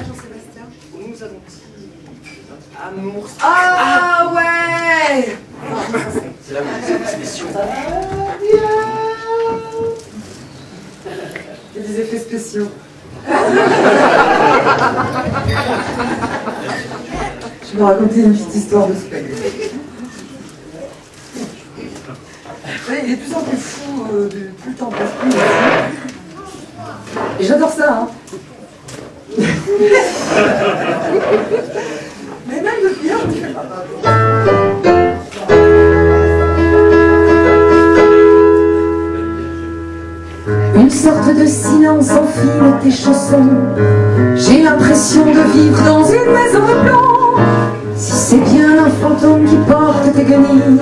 Jean-Sébastien Nous avons Amour. Ah, ouais C'est là où les spéciaux. Il y a des effets spéciaux. Je vais vous raconter une petite histoire de spaghetti. Il est de plus en plus fou, euh, de- plus le temps passe, plus. Et j'adore ça, hein. Une sorte de silence enfile tes chaussons. J'ai l'impression de vivre dans une maison de plomb. Si c'est bien un fantôme qui porte tes guenilles,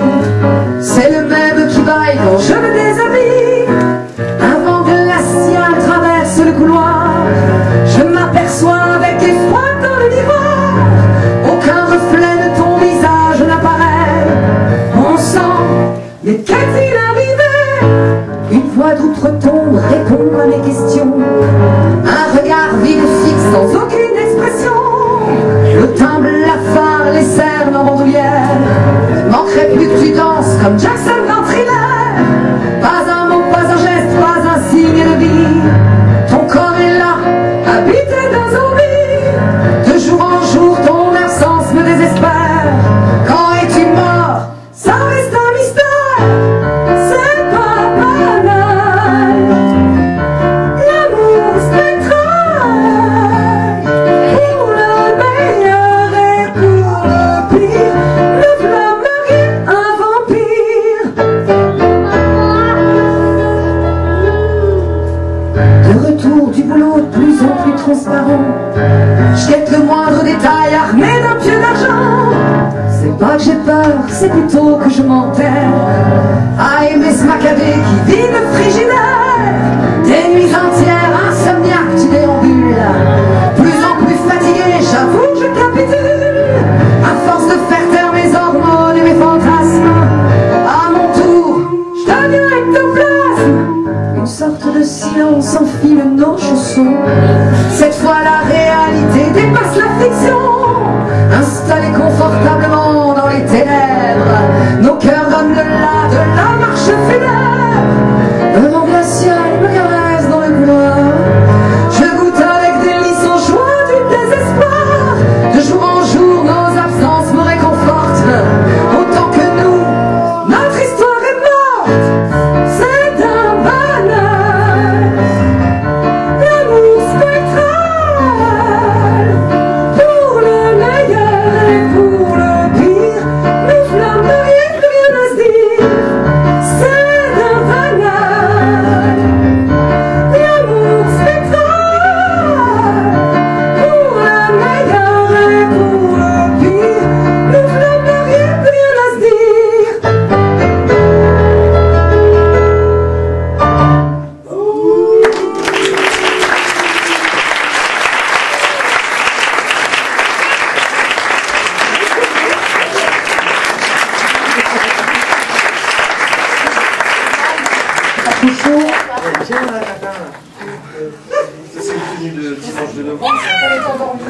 mais qu'est-il arrivé une voix d'outre-tombe répond à mes questions. Un regard vide fixe sans aucune expression. Le teint blafard, les cernes en bandoulière. Manquerait plus que tu danses comme Jackson du boulot de plus en plus transparent. Je guette le moindre détail armé d'un pieu d'argent. C'est pas que j'ai peur, c'est plutôt que je m'enterre à aimer ce qui vit le frigidaire. Nos chaussons. Cette fois, la réalité dépasse la fiction. Installés confortablement dans les ténèbres, Tiens, là. Ça, c'est tenue de dimanche novembre. Elle est endormie.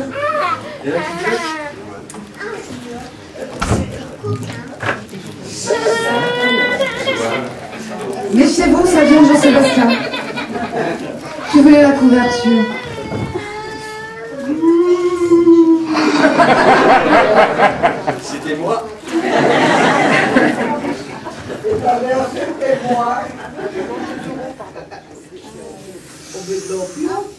Méfiez-vous, ça vient de Jean-Sébastien. Qui voulait la couverture C'était moi. On veut de l'eau.